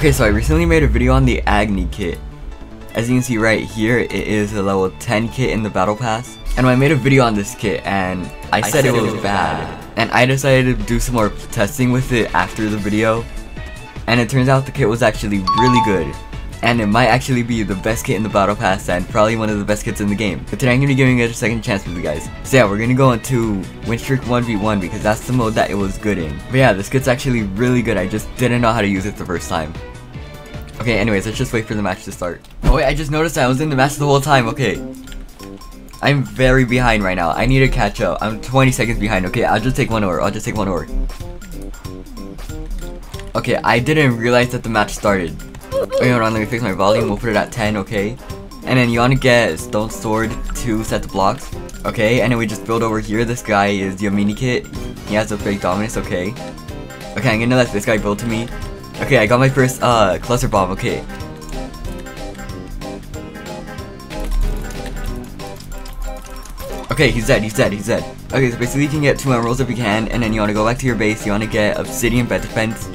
Okay, so I recently made a video on the Agni kit. As you can see right here, it is a level 10 kit in the battle pass. And I made a video on this kit and I, I said, said, it was, was bad. bad. And I decided to do some more testing with it after the video. And it turns out the kit was actually really good. And it might actually be the best kit in the battle pass and probably one of the best kits in the game. But today I'm going to be giving it a second chance with you guys. So yeah, we're going to go into Win Streak 1v1 because that's the mode that it was good in. But yeah, this kit's actually really good. I just didn't know how to use it the first time. Okay, anyways, let's just wait for the match to start. Oh wait, I just noticed I was in the match the whole time. Okay. I'm very behind right now. I need to catch up. I'm 20 seconds behind. Okay, I'll just take one ore. I'll just take one ore. Okay, I didn't realize that the match started. Okay, hold on, let me fix my volume. We'll put it at 10, okay? And then you want to get stone sword, two sets of blocks. Okay, and then we just build over here. This guy is Yamini kit. He has a fake dominance, okay? Okay, I'm gonna let this guy build to me. Okay, I got my first uh cluster bomb, okay. Okay, he's dead, he's dead, he's dead. Okay, so basically you can get two emeralds if you can, and then you want to go back to your base, you want to get obsidian bed defense.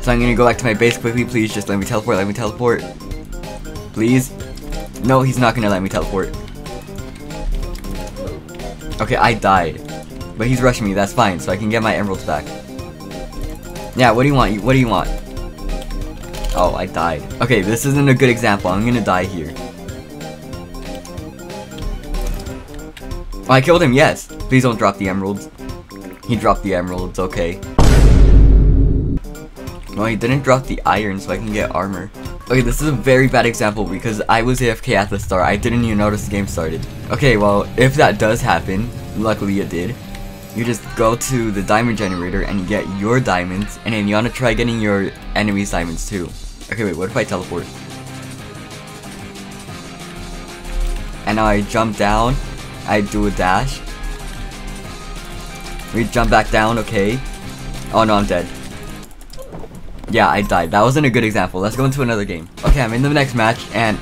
So I'm gonna go back to my base quickly, please just let me teleport, let me teleport. Please. No, he's not gonna let me teleport. Okay, I died. But he's rushing me, that's fine, so I can get my emeralds back. Yeah, what do you want? What do you want? Oh, I died. Okay, this isn't a good example. I'm gonna die here. Oh, I killed him, yes. Please don't drop the emeralds. He dropped the emeralds, okay. No, he didn't drop the iron so I can get armor. Okay, this is a very bad example because I was AFK at the start. I didn't even notice the game started. Okay, well, if that does happen, luckily it did, you just go to the diamond generator and you get your diamonds, and then you want to try getting your enemy's diamonds too. Okay, wait, what if I teleport? And now I jump down, I do a dash. We jump back down, okay. Oh no, I'm dead. Yeah, I died. That wasn't a good example. Let's go into another game. Okay, I'm in the next match, and...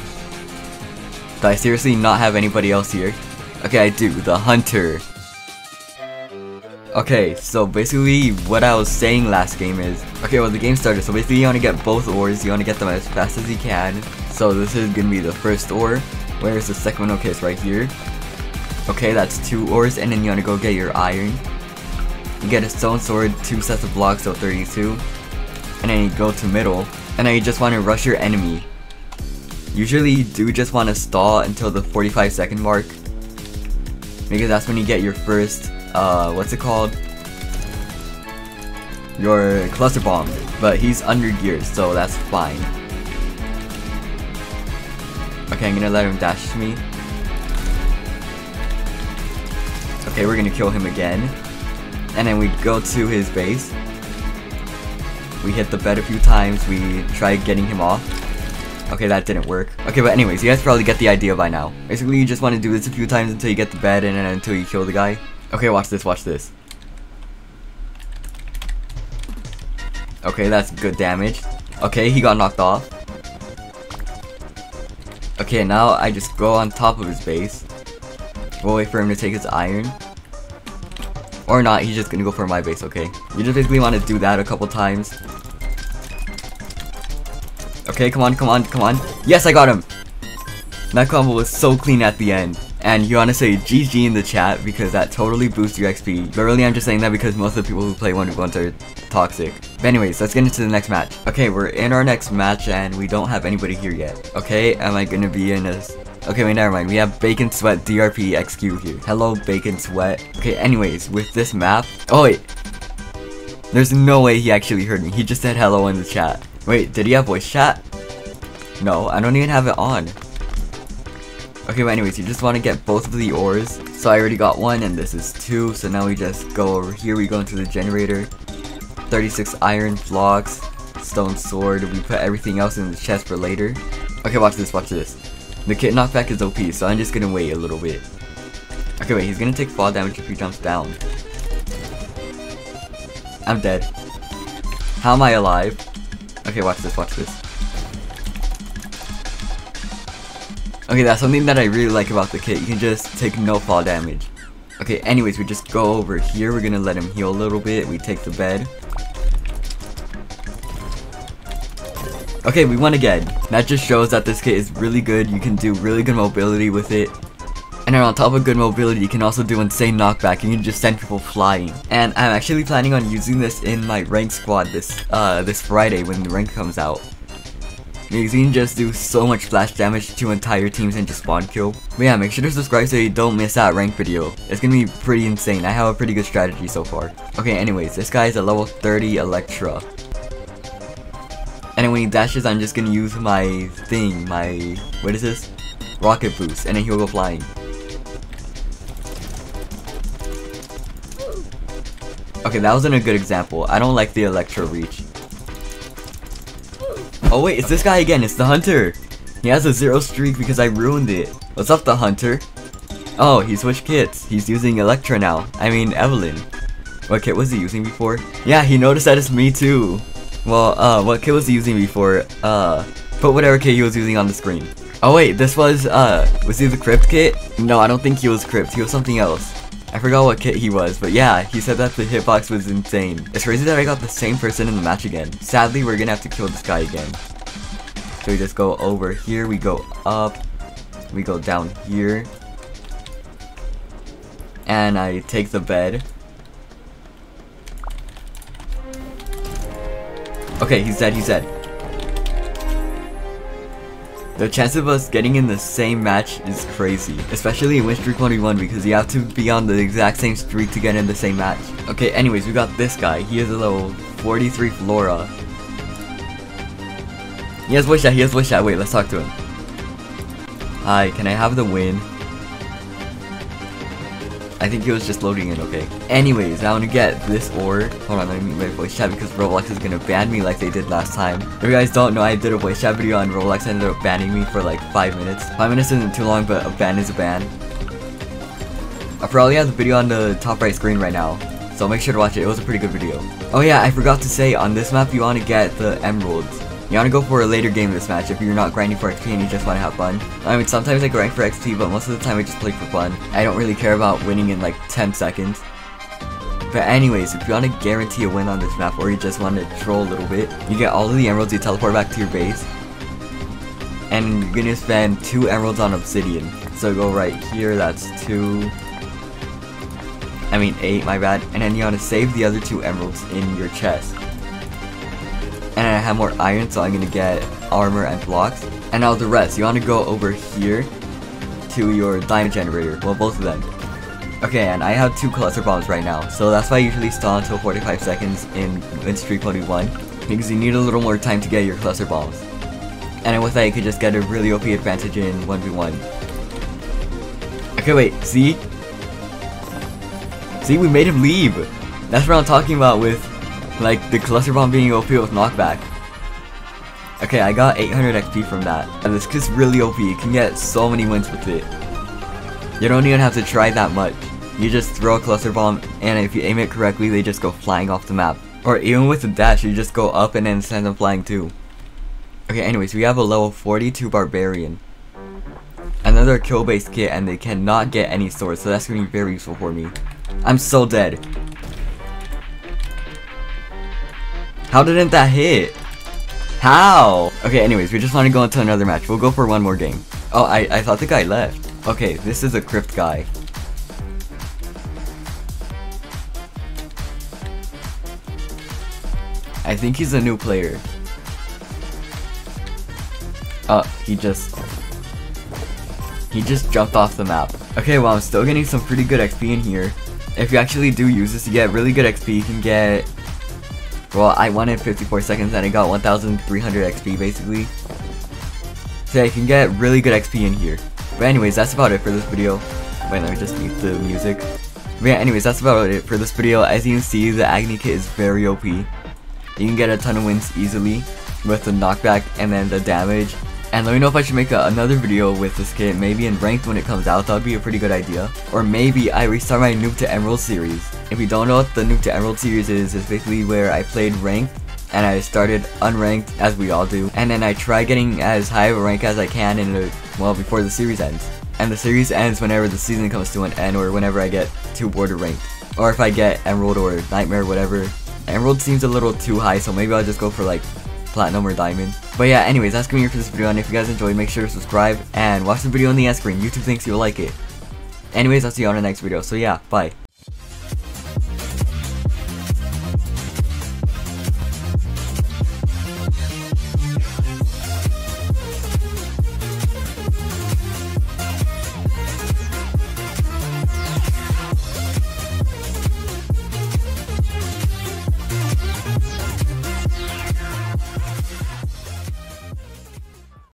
Do I seriously not have anybody else here? Okay, I do. The Hunter. Okay, so basically what I was saying last game is, okay, well the game started, so basically you want to get both ores, you want to get them as fast as you can. So this is going to be the first ore. Where's the second one? Okay, it's right here. Okay, that's two ores, and then you want to go get your iron. You get a stone sword, two sets of blocks, so 32. And then you go to middle, and then you just want to rush your enemy. Usually you do just want to stall until the 45 second mark. Because that's when you get your first uh, what's it called? Your cluster bomb, but he's under gear, so that's fine. Okay, I'm gonna let him dash to me. Okay, we're gonna kill him again. And then we go to his base. We hit the bed a few times, we try getting him off. Okay, that didn't work. Okay, but anyways, you guys probably get the idea by now. Basically, you just want to do this a few times until you get the bed and then until you kill the guy. Okay, watch this, watch this. Okay, that's good damage. Okay, he got knocked off. Okay, now I just go on top of his base. We'll wait for him to take his iron. Or not, he's just gonna go for my base, okay? You just basically want to do that a couple times. Okay, come on, come on, come on. Yes, I got him! That combo was so clean at the end. And you want to say GG in the chat because that totally boosts your XP. But really I'm just saying that because most of the people who play 1v1s are toxic. But anyways, let's get into the next match. Okay, we're in our next match and we don't have anybody here yet. Okay, am I gonna be in a... Okay, wait, never mind. We have Bacon Sweat DRP XQ here. Hello, Bacon Sweat. Okay, anyways, with this map... Oh, wait. There's no way he actually heard me. He just said hello in the chat. Wait, did he have voice chat? No, I don't even have it on. Okay, but anyways, you just want to get both of the ores. So I already got one, and this is two. So now we just go over here. We go into the generator. 36 iron blocks, stone sword. We put everything else in the chest for later. Okay, watch this, watch this. The kit knockback is OP, so I'm just gonna wait a little bit. Okay, wait, he's gonna take fall damage if he jumps down. I'm dead. How am I alive? Okay, watch this, watch this. Okay, that's something that I really like about the kit. You can just take no fall damage. Okay, anyways, we just go over here. We're gonna let him heal a little bit. We take the bed. Okay, we won again. That just shows that this kit is really good. You can do really good mobility with it. And then on top of good mobility, you can also do insane knockback. You can just send people flying. And I'm actually planning on using this in my rank squad this uh this Friday when the rank comes out. You just do so much splash damage to entire teams and just spawn kill. But yeah, make sure to subscribe so you don't miss that rank video. It's gonna be pretty insane. I have a pretty good strategy so far. Okay, anyways, this guy is a level 30 Electra. And when he dashes, I'm just gonna use my thing, my, what is this? Rocket boost, and then he'll go flying. Okay, that wasn't a good example. I don't like the Electro reach. Oh wait, it's this guy again, it's the Hunter! He has a zero streak because I ruined it. What's up, the Hunter? Oh, he switched kits. He's using Electra now. I mean, Evelyn. What kit was he using before? Yeah, he noticed that it's me too. Well, uh, what kit was he using before? Uh, put whatever kit he was using on the screen. Oh wait, this was, uh, was he the Crypt kit? No, I don't think he was Crypt, he was something else. I forgot what kit he was, but yeah, he said that the hitbox was insane. It's crazy that I got the same person in the match again. Sadly, we're gonna have to kill this guy again. So we just go over here, we go up, we go down here. And I take the bed. Okay, he's dead, he's dead. The chance of us getting in the same match is crazy, especially in Win Streak 21 because you have to be on the exact same streak to get in the same match. Okay, anyways, we got this guy. He is a level 43 Flora. He has voice chat, he has voice chat. Wait, let's talk to him. Hi, can I have the win? I think it was just loading in, okay. Anyways, I want to get this ore. Hold on, let me mute my voice chat because Roblox is gonna ban me like they did last time. If you guys don't know, I did a voice chat video on Roblox ended up banning me for like 5 minutes. 5 minutes isn't too long, but a ban is a ban. I probably have the video on the top right screen right now. So make sure to watch it, it was a pretty good video. Oh yeah, I forgot to say, on this map you want to get the emeralds. You want to go for a later game in this match if you're not grinding for XP and you just want to have fun. I mean, sometimes I grind for XP, but most of the time I just play for fun. I don't really care about winning in like 10 seconds. But anyways, if you want to guarantee a win on this map or you just want to troll a little bit, you get all of the emeralds, you teleport back to your base. And you're to spend 2 emeralds on obsidian. So go right here, that's 2. I mean 8, my bad. And then you want to save the other 2 emeralds in your chest I have more iron so I'm gonna get armor and blocks. And now the rest, you wanna go over here to your diamond generator, well both of them. Okay, and I have two cluster bombs right now, so that's why I usually stall until 45 seconds in Win Streak 21, because you need a little more time to get your cluster bombs. And with that, you could just get a really OP advantage in 1v1. Okay, wait, see? See, we made him leave! That's what I'm talking about with like the cluster bomb being OP with knockback. Okay, I got 800 XP from that. And this is really OP. You can get so many wins with it. You don't even have to try that much. You just throw a cluster bomb, and if you aim it correctly, they just go flying off the map. Or even with a dash, you just go up and then send them flying too. Okay, anyways, we have a level 42 Barbarian. Another kill-based kit, and they cannot get any swords, so that's gonna be very useful for me. I'm so dead. How didn't that hit? How? Okay, anyways, we just want to go into another match. We'll go for one more game. Oh, I, I thought the guy left. Okay, this is a crypt guy. I think he's a new player. Oh, he just... He just jumped off the map. Okay, well, I'm still getting some pretty good XP in here. If you actually do use this, you get really good XP. You can get well, I won in 54 seconds and I got 1,300 XP basically. So I can get really good XP in here. But anyways, that's about it for this video. Wait, let me just mute the music. But yeah, anyways, that's about it for this video. As you can see, the Agni kit is very OP. You can get a ton of wins easily with the knockback and then the damage and let me know if I should make a, another video with this kit, maybe in ranked when it comes out, that would be a pretty good idea. Or maybe I restart my Noob to Emerald series. If you don't know what the Noob to Emerald series is, it's basically where I played ranked and I started unranked as we all do and then I try getting as high of a rank as I can in well before the series ends and the series ends whenever the season comes to an end or whenever I get to border ranked or if I get emerald or nightmare or whatever emerald seems a little too high so maybe I'll just go for like platinum or diamond. But yeah, anyways, that's gonna be it for this video, and if you guys enjoyed, make sure to subscribe and watch the video on the end screen. YouTube thinks you'll like it. Anyways, I'll see you on the next video. So yeah, bye.